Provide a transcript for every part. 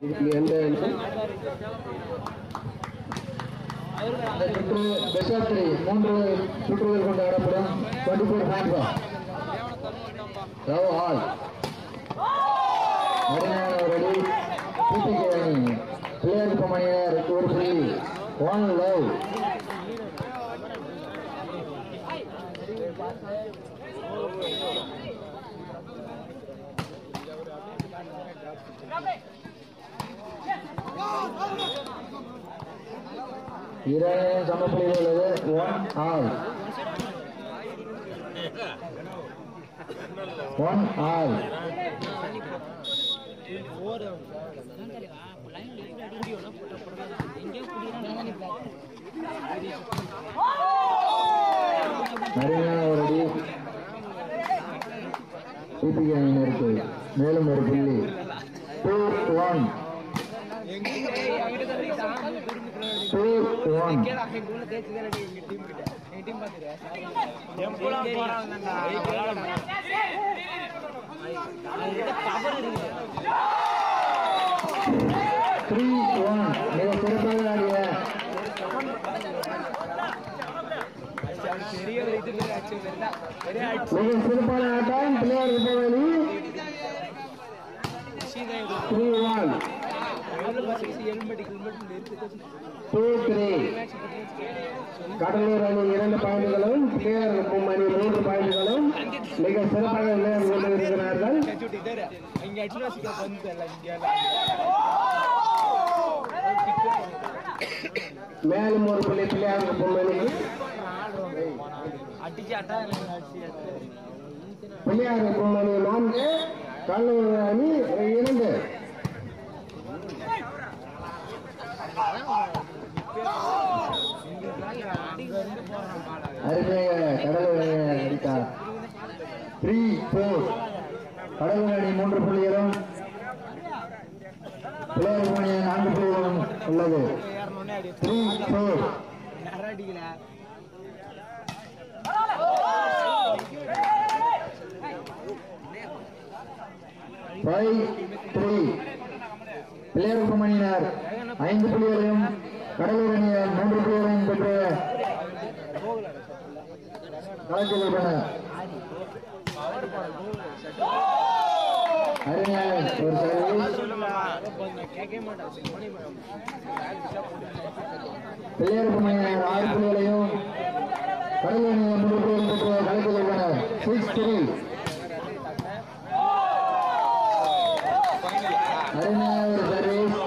எந்த அந்த மூன்று சுற்றுகள் கொண்டு ஆடப்படும் twenty four point love all அணி பிளேயர் பமணியர் ஒரு புள்ளி ஒன் லவ் இரண்டு சமப்புள்ளிகள் உள்ளது ஒன். All one. ஆல் அருமையான ஒரு அடி. பிபிகே மேலும் ஒரு புள்ளி. Two one one three one மிக சிறப்பாக ஆடிய மிக சிறப்பான ஆட்டம் Pillaiyar விபவலி. Three one two three Cuddalore அணி இரண்டு பாயிண்டுகளும் பிள்ளையார் அணி மூன்று பாயிண்டுகளும் மிக சிறப்பாக விளையாடி கொண்டிருக்கிறார்கள். மேலும் ஒரு புள்ளி பிள்ளையார் பொம்மணிக்கு பிள்ளையார் பொம்மணி நான்கு கடலூர் அணி இரண்டு. அருமையாக கடலூர் அணி அடித்தார் த்ரீ ஃபோர் கடலூர் அணி மூன்று புள்ளிகளும் பிள்ளையார் அணி நான்கு புள்ளிகளும் உள்ளது. Three four five three Pillaiyar குமணியினர் ஐந்து புள்ளிகளையும் கடலூர் அணியால் மூன்று புள்ளிகளையும் பெற்று களத்தில் ஒரு சர்வீஸ் ஆறு புள்ளிகளையும் கடலூர் அணியினர் மூன்று பெற்று களத்தில் உள்ளனர் சிக்ஸ் த்ரீ அருமையான சர்வீஸ்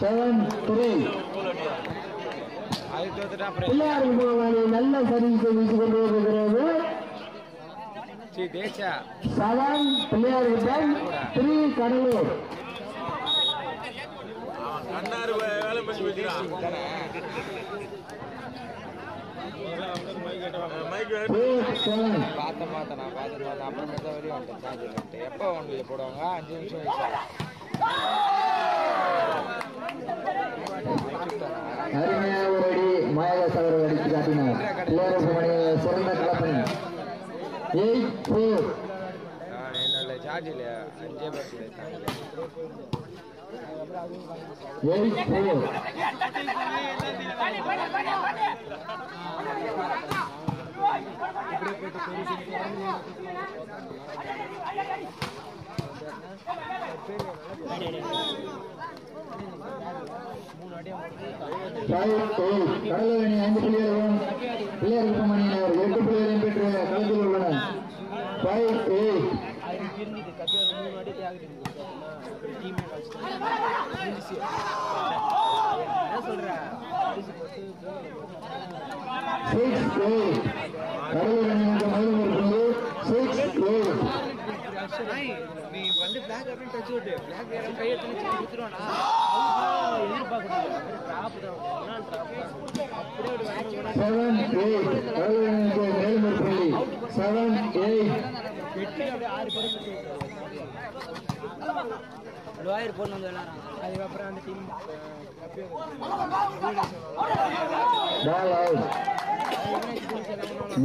செவன் த்ரீ பிள்ளையார் நல்ல சர்வீஸை வீசிக் கொண்டு வருகிறது. செவன் பிள்ளையார் விட்டம் த்ரீ கடலூர். பார்த்தேன் பார்த்தேன் நான் பார்த்து பார்த்தேன் அப்புறமேட்டு தான் வெளியே வந்துட்டேன் சார்ஜர் வந்துட்டு எப்போ ஒன்றில் போடுவாங்க? அஞ்சு நிமிஷம் வயசா? மாயதாஸ் அவர்கள் அடித்து காட்டினார் பிள்ளையார் குமணி சிறந்த கலப்பணி. Eight four eight four five eight Cuddalore அணி ஐந்து புள்ளிகளையும் பிள்ளையார் குமணியினர் எட்டு புள்ளிகளையும் பெற்று களத்தில் உள்ளனர். Five eight six eight Cuddalore அணி என்ற மேலும் சிக்ஸ் எயிட் பிளாக் அப்படின்னு டச் விட்டு பிளாக் கையை தனிச்சு கொடுத்துருவானா எதிர்பார்க்க ட்ராப் தான் அப்படியே செவன் எயிட் கடலூர் அணிக்கு மேலும் ஒரு புள்ளி செவன் எயிட் வெட்டி அப்படியே ஆறு பேரும் லோயர் பொண்ணு வந்து விளாட்றாங்க. அதுக்கப்புறம் அந்த team ball out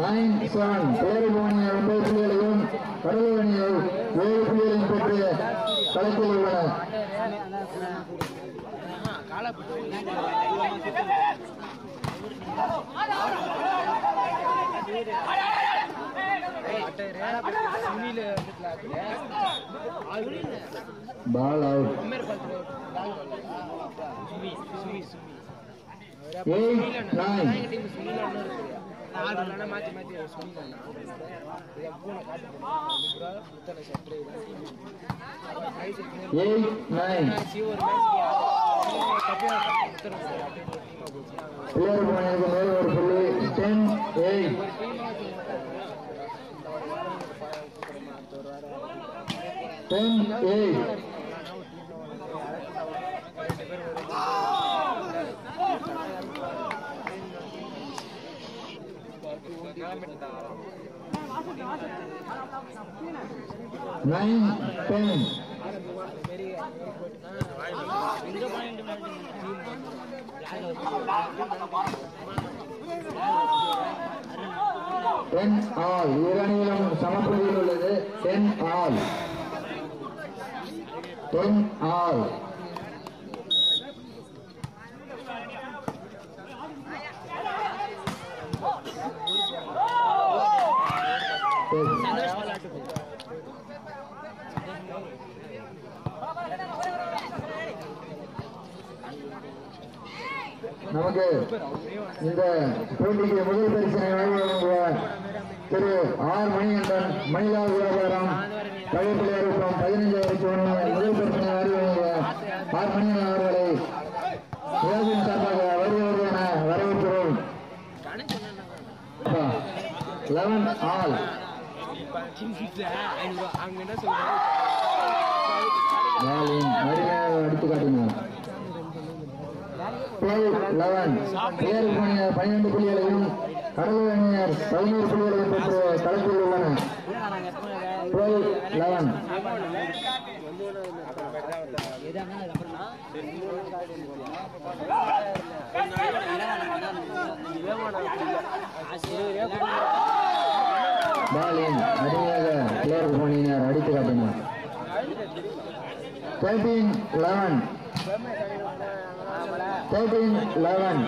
nine seven பேருபவனி ஒன்பது புள்ளிகளையும் கடலூர் அணியை ஏழு புள்ளிகளையும் பெற்று களத்தில் உள்ளனர் பால் முத்தனை சற்று எயிட் நைன் ஒரு match முத்தனை sir 10 A. Nine, ten. Oh, ten all. இரணியிலும் சமப்புள்ளியில் உள்ளது டென் ஆல். Ten all. நமக்கு இந்த போட்டிக்கு முதல் பரிசனை வழங்குவ திரு ஆர் மணிகண்டன் மணிலால் வியாபாரம் பழையப்பிள்ளையாருப்பம் பதினைஞ்சாயிரத்தி ஒன்று முதல் பிரச்சனை அறிவிங்க ஆர் மணிகண்டன் அவர்களை வியாபாரம் சார்பாக வருகிறது என வரவேற்கிறோம். Eleven all. அங்க என்ன பன்னிரண்டு புள்ளிகளையும் கடலூர் அணியினர் பதினோரு புள்ளிகளை பெற்று களத்தில் உள்ளனர். டுவெல் லெவன் பாலின் அருமையாக பிளேயர் அணியினர் அடித்து காட்டினார். Thirteen eleven thirteen eleven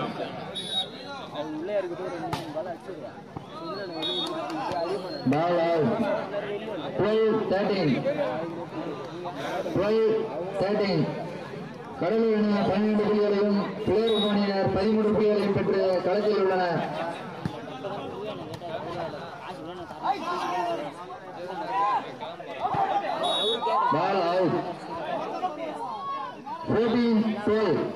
ball அடிச்சிருக்கேன் Ball out. 12 13. 12 13. கடலூர் அணியா பன்னிரண்டு புள்ளிகளையும் பிளேயர் அணியினர் பதிமூன்று புள்ளிகளையும் பெற்று களத்தில் உள்ளனர் பால் அவுட் 14 12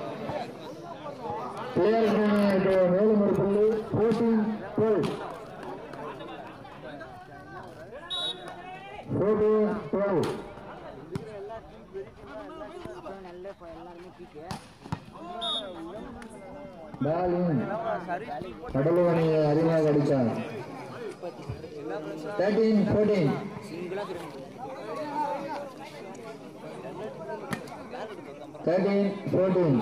தேர்தலுடைய மேலும் ஒரு புள்ளி போர்டீன் டுவெல் போர்டீன் டுவெல் கடலோணிய அதிகமாக அடித்தார் தேர்டீன் போர்டீன் தேர்டீன் போர்டீன்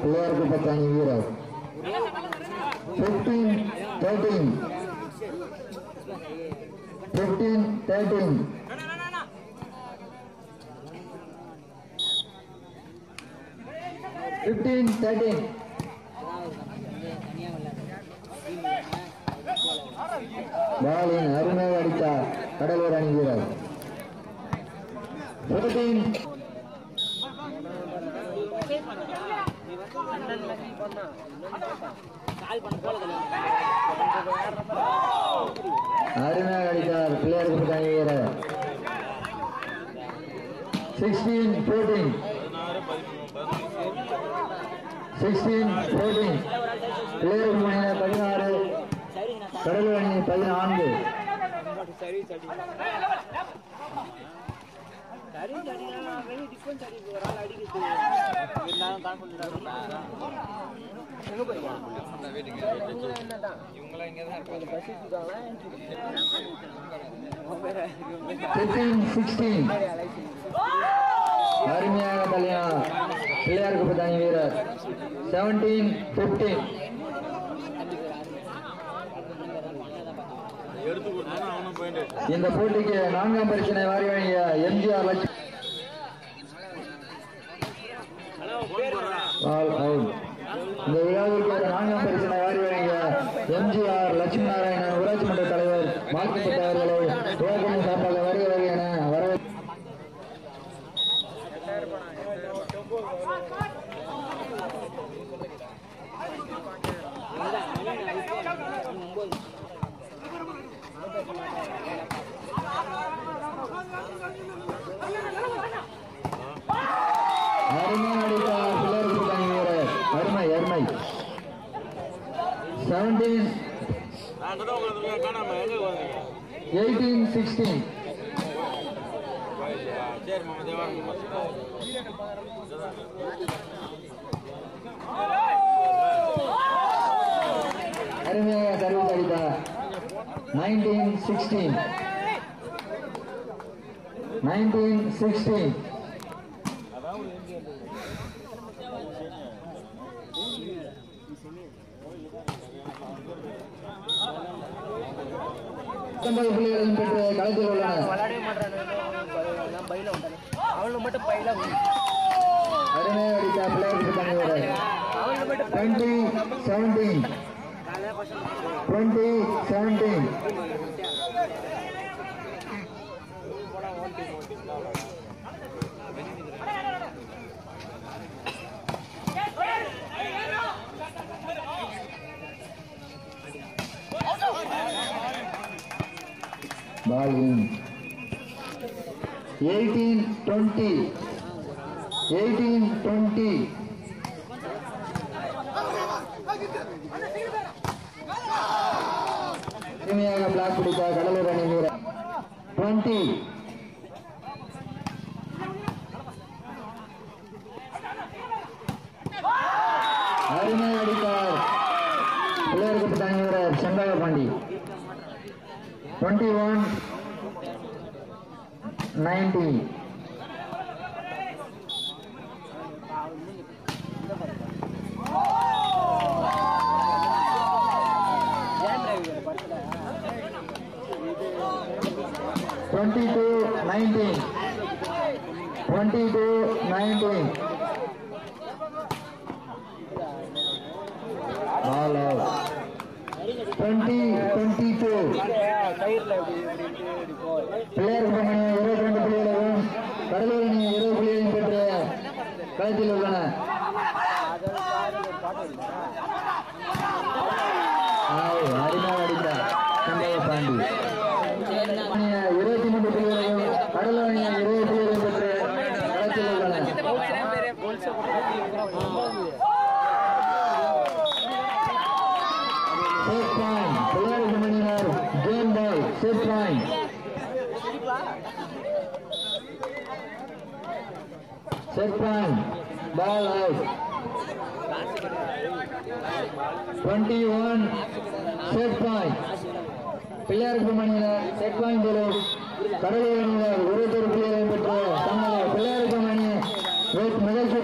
பிள்ளையாருக்கு பத்தாணி வீரர். Fifteen thirteen fifteen thirteen fifteen thirteen பாலின் அருமையாக அடித்தார் கடலூர் அணி வீரர். ஃபோர்டீன் அருமையாக அடித்தார் பிள்ளையாருக்கு பத்தாணி வீரர். சிக்ஸ்டீன் ஃபோர்டீன் சிக்ஸ்டீன் ஃபோர்டீன் பிள்ளையாருக்கு மணி பதினாறு. கடலூர் அணி பதினான்கு. அருமையாக கல்யா பிள்ளையாருக்கு பத்தாங்க வீரர். செவன்டீன் ஃபிஃப்டீன் இந்த போட்டிக்கு நான்காம் பரிசினை வாரி வழங்கிய எம்ஜிஆர் லட்சுமி. இந்த விழாவிற்கு நான்காம் பரிசினை வாரி வழங்கிய எம்ஜிஆர் லட்சுமி நாராயணன் ஊராட்சி மன்ற தலைவர் மார்க்கப்பட்ட அவர்களை. சரி மாமா தேவாரம் அருமையாக சர்வீஸ் அடித்தார் நைன்டீன் சிக்ஸ்டீன் நைன்டீன் சிக்ஸ்டீன் பத்தொன்பது புள்ளிகளையும் பெற்று களத்தில் உள்ளனர் அருமையாக அவனுக்கு மட்டும் twenty seventeen twenty seventeen ball in 18 20 18 20 block பிடித்த கடலூர் அணி வீரர். 20 twenty two nineteen twenty two nineteen all out twenty twenty two Pillaiyar மணி இருபத்தி ரெண்டு புள்ளிகளையும் கடலூர் இருபது புள்ளிகளையும் பெற்று களத்தில் உள்ளன ஆய், அருமையாக அடித்தார் சந்தேக பாண்டி அணிய இருபத்தி மூன்று புள்ளிகளையும் கடலூர் அணிய இருபது புள்ளிகளையும் பெற்று களத்தில் உள்ளன safe point Pillaiyar மணியினர் game ball safe point set point ball out twenty one set point பிள்ளையாருக்கு மணியினர் செட் பாயிண்ட் பெறும் கடலூர் அணியினர் இருபத்தொரு புள்ளிகளை பெற்று தங்களை பிள்ளையாருக்கு மணி நிகழ்ச்சி